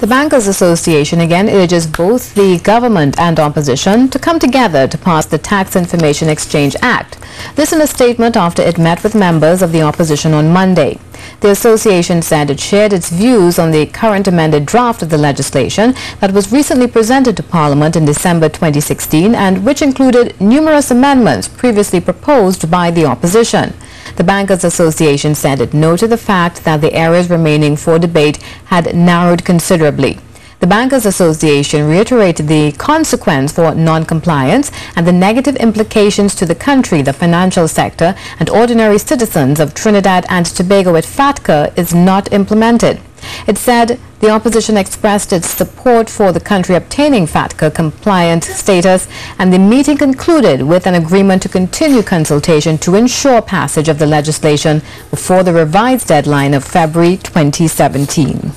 The Bankers Association again urges both the government and opposition to come together to pass the Tax Information Exchange Act. This in a statement after it met with members of the opposition on Monday. The association said it shared its views on the current amended draft of the legislation that was recently presented to Parliament in December 2016 and which included numerous amendments previously proposed by the opposition. The Bankers Association said it noted the fact that the areas remaining for debate had narrowed considerably. The Bankers Association reiterated the consequence for non-compliance and the negative implications to the country, the financial sector, and ordinary citizens of Trinidad and Tobago if FATCA is not implemented. It said the opposition expressed its support for the country obtaining FATCA compliant status and the meeting concluded with an agreement to continue consultation to ensure passage of the legislation before the revised deadline of February 2017.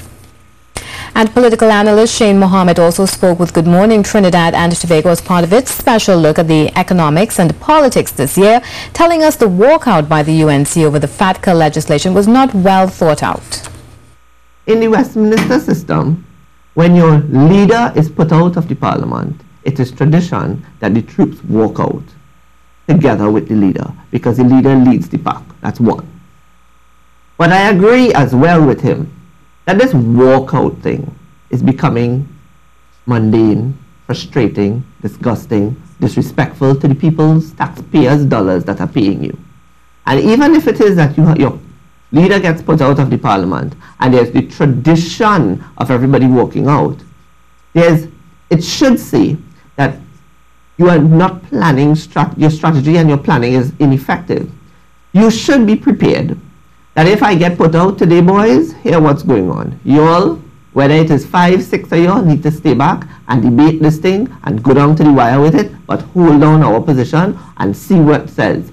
And political analyst Shane Mohammed also spoke with Good Morning Trinidad and Tobago as part of its special look at the economics and politics this year, telling us the walkout by the UNC over the FATCA legislation was not well thought out. In the Westminster system, when your leader is put out of the parliament, it is tradition that the troops walk out together with the leader because the leader leads the pack. That's one. But I agree as well with him that this walkout thing is becoming mundane, frustrating, disgusting, disrespectful to the people's taxpayers' dollars that are paying you. And even if it is that you, your leader gets put out of the parliament and there's the tradition of everybody walking out, there's, it should say that you are not planning, strat your strategy and your planning is ineffective. You should be prepared that if I get put out today, boys, hear what's going on. You all, whether it is five, six of you all, need to stay back and debate this thing and go down to the wire with it, but hold down our position and see what says.